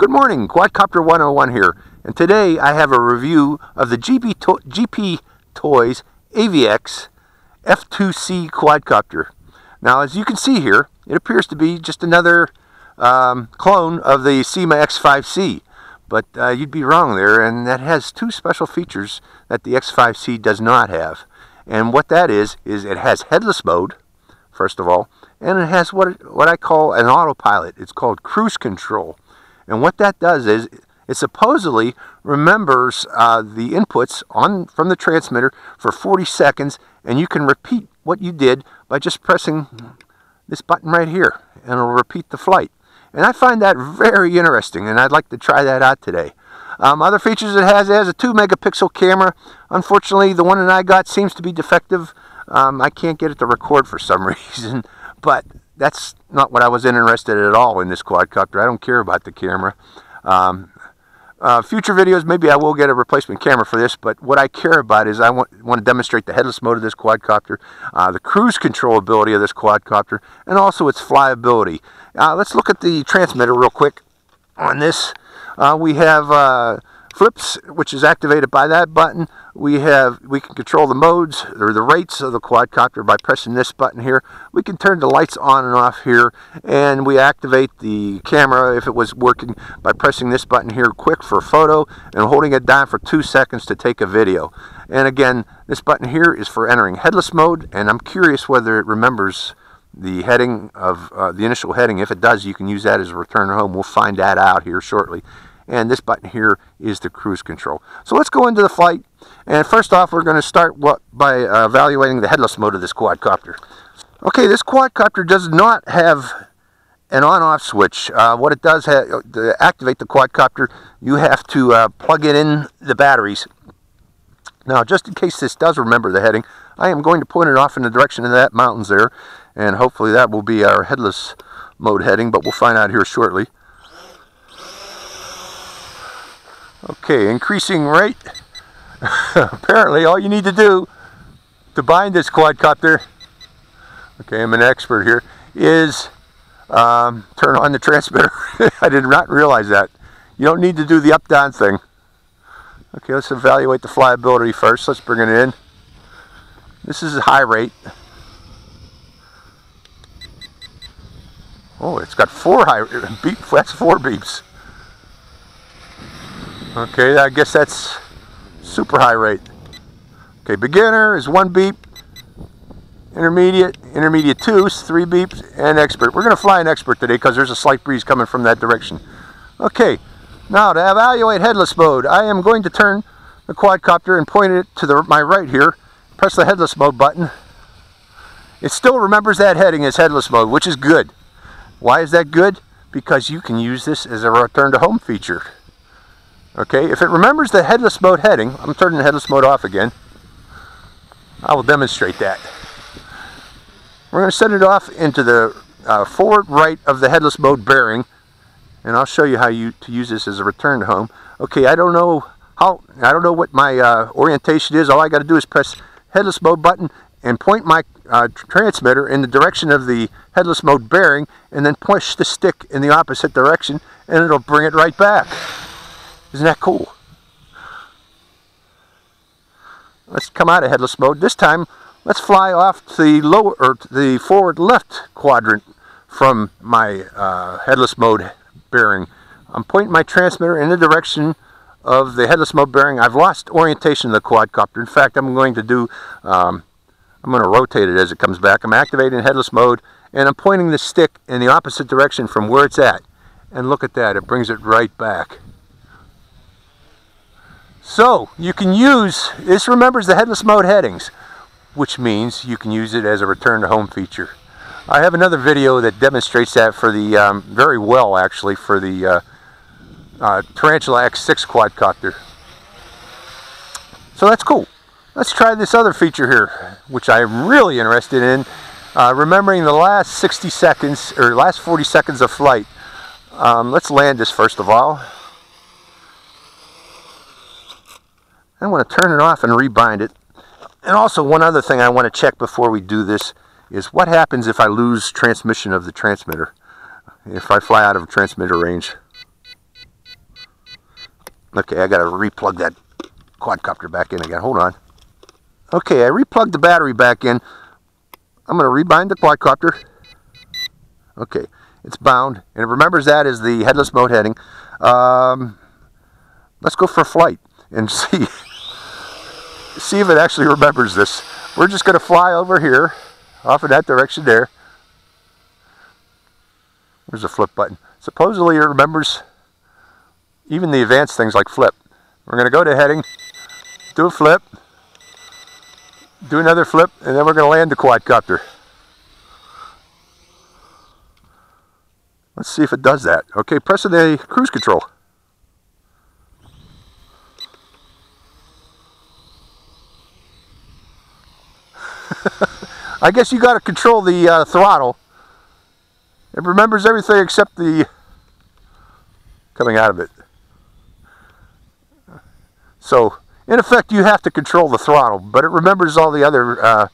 Good morning, Quadcopter 101 here, and today I have a review of the GP, to GP Toys Aviax F2C quadcopter. Now, as you can see here, it appears to be just another um, clone of the Syma X5C, but uh, you'd be wrong there, and that has two special features that the X5C does not have. And what that is, is it has headless mode, first of all, and it has what, what I call an autopilot. It's called cruise control. And what that does is it supposedly remembers uh, the inputs on from the transmitter for 40 seconds and you can repeat what you did by just pressing this button right here and it'll repeat the flight. And I find that very interesting and I'd like to try that out today. Um, other features it has, it has a 2 megapixel camera. Unfortunately, the one that I got seems to be defective. Um, I can't get it to record for some reason, but that's not what I was interested in at all in this quadcopter. I don't care about the camera. Um, uh, future videos, maybe I will get a replacement camera for this, but what I care about is I want, want to demonstrate the headless mode of this quadcopter, uh, the cruise control ability of this quadcopter, and also its flyability. Uh, let's look at the transmitter real quick on this. Uh, we have uh, flips, which is activated by that button. We have we can control the modes or the rates of the quadcopter by pressing this button here. We can turn the lights on and off here, and we activate the camera if it was working by pressing this button here quick for a photo and holding it down for two seconds to take a video. And again, this button here is for entering headless mode, and I'm curious whether it remembers the heading of uh, the initial heading. If it does, you can use that as a return home. We'll find that out here shortly and this button here is the cruise control. So let's go into the flight, and first off we're going to start what, by uh, evaluating the headless mode of this quadcopter. Okay, this quadcopter does not have an on-off switch. Uh, what it does have, to activate the quadcopter, you have to uh, plug it in the batteries. Now, just in case this does remember the heading, I am going to point it off in the direction of that mountains there, and hopefully that will be our headless mode heading, but we'll find out here shortly. Okay, increasing rate. Apparently all you need to do to bind this quadcopter, okay, I'm an expert here, is um, turn on the transmitter. I did not realize that. You don't need to do the up-down thing. Okay, let's evaluate the flyability first. Let's bring it in. This is a high rate. Oh, it's got four high beep. That's four beeps. Okay, I guess that's super high rate. Okay, beginner is one beep, intermediate, intermediate two, is three beeps, and expert. We're going to fly an expert today because there's a slight breeze coming from that direction. Okay, now to evaluate headless mode, I am going to turn the quadcopter and point it to the, my right here, press the headless mode button. It still remembers that heading as headless mode, which is good. Why is that good? Because you can use this as a return to home feature. Okay, if it remembers the headless mode heading, I'm turning the headless mode off again. I will demonstrate that. We're going to set it off into the uh, forward right of the headless mode bearing, and I'll show you how you to use this as a return to home. Okay, I don't know how, I don't know what my uh, orientation is. All I got to do is press headless mode button and point my uh, transmitter in the direction of the headless mode bearing, and then push the stick in the opposite direction, and it'll bring it right back. Isn't that cool? Let's come out of headless mode. This time, let's fly off the lower or the forward left quadrant from my uh, headless mode bearing. I'm pointing my transmitter in the direction of the headless mode bearing. I've lost orientation of the quadcopter. In fact, I'm going to do, um, I'm going to rotate it as it comes back. I'm activating headless mode and I'm pointing the stick in the opposite direction from where it's at. And look at that, it brings it right back. So you can use, this remembers the headless mode headings, which means you can use it as a return to home feature. I have another video that demonstrates that for the, um, very well actually, for the uh, uh, Tarantula X6 quadcopter. So that's cool. Let's try this other feature here, which I'm really interested in. Uh, remembering the last 60 seconds, or last 40 seconds of flight. Um, let's land this first of all. I want to turn it off and rebind it. And also one other thing I want to check before we do this is what happens if I lose transmission of the transmitter, if I fly out of transmitter range. Okay, I got to replug that quadcopter back in again. Hold on. Okay, I replugged the battery back in. I'm going to rebind the quadcopter. Okay, it's bound, and it remembers that as the headless mode heading. Um, let's go for a flight and see see if it actually remembers this. We're just going to fly over here, off in that direction there. There's a flip button. Supposedly it remembers even the advanced things like flip. We're going to go to heading, do a flip, do another flip, and then we're going to land the quadcopter. Let's see if it does that. Okay, pressing the cruise control. I guess you got to control the uh, throttle. It remembers everything except the coming out of it. So, in effect, you have to control the throttle, but it remembers all the other uh,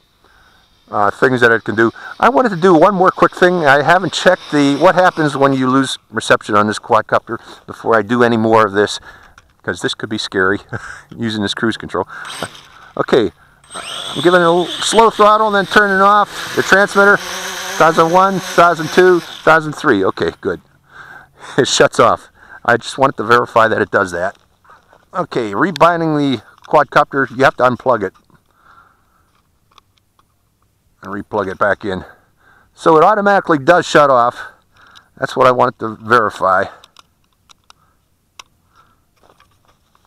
uh, things that it can do. I wanted to do one more quick thing. I haven't checked the what happens when you lose reception on this quadcopter before I do any more of this, because this could be scary using this cruise control. okay, I'm giving it a slow throttle and then turning off the transmitter. 1001, 1002, 1003. Okay, good. It shuts off. I just wanted to verify that it does that. Okay, rebinding the quadcopter, you have to unplug it and replug it back in. So it automatically does shut off. That's what I wanted to verify.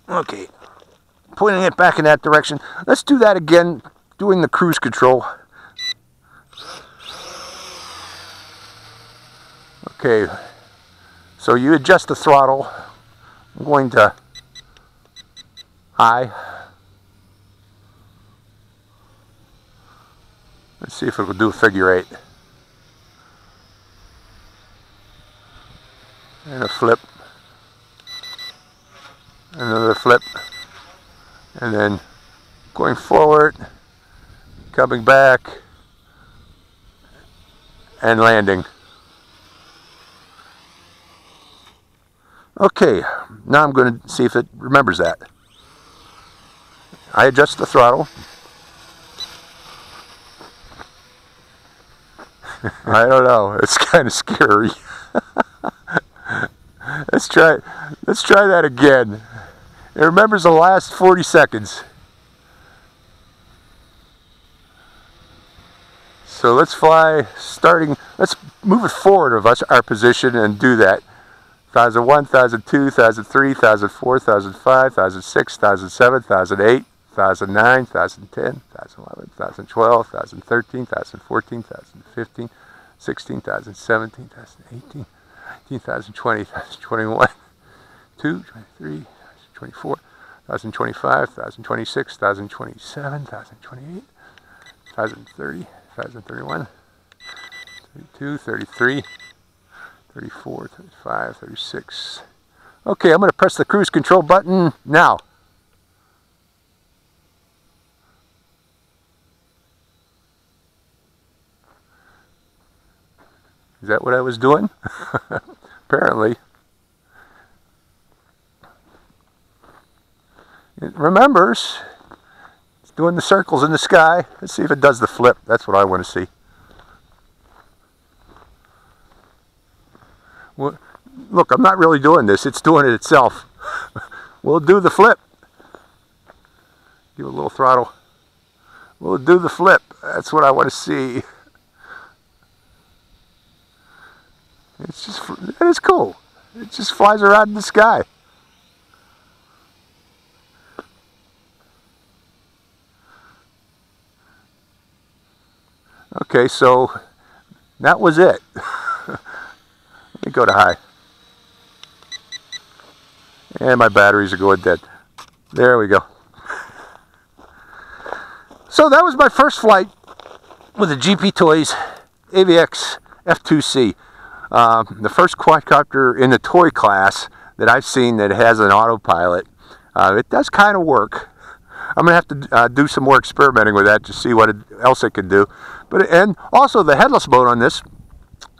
Okay, pointing it back in that direction. Let's do that again, doing the cruise control. Okay, so you adjust the throttle. I'm going to high. Let's see if it will do a figure eight. And a flip. Another flip and then going forward, coming back, and landing. Okay, now I'm going to see if it remembers that. I adjust the throttle. I don't know. It's kind of scary. let's try. Let's try that again. It remembers the last 40 seconds. So let's fly starting, let's move it forward of us, our position and do that. 1001, 1002, 1003, 1004, 1005, 1006, 1007, 1008, 2009, 2010, 2011, 2012, 2013, 2014, 2015, 16, 2017, 2018, 2020, 2021, 2, 23, 24, 1025, 1026, 1027, 1028, 1030, 1031, 32, 33, 34, 35, 36. Okay, I'm going to press the cruise control button now. Is that what I was doing? Apparently. It remembers. It's doing the circles in the sky. Let's see if it does the flip. That's what I want to see. Well, look, I'm not really doing this. It's doing it itself. we'll do the flip. Give a little throttle. We'll do the flip. That's what I want to see. It's just, is cool. It just flies around in the sky. Okay, so that was it. Let me go to high. And my batteries are going dead. There we go. So that was my first flight with the GP Toys Aviax F2C. Um, the first quadcopter in the toy class that I've seen that has an autopilot. Uh, it does kind of work. I'm gonna have to uh, do some more experimenting with that to see what else it can do. But and also the headless mode on this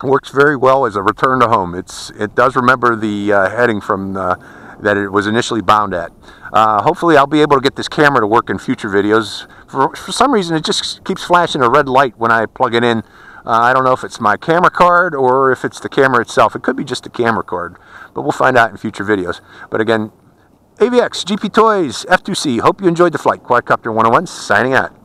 works very well as a return to home. It's it does remember the uh, heading from uh, that it was initially bound at. Uh, hopefully I'll be able to get this camera to work in future videos. For, for some reason it just keeps flashing a red light when I plug it in. Uh, I don't know if it's my camera card or if it's the camera itself. It could be just the camera card, but we'll find out in future videos. But again, Aviax, GP Toys, F2C. Hope you enjoyed the flight. Quadcopter 101 signing out.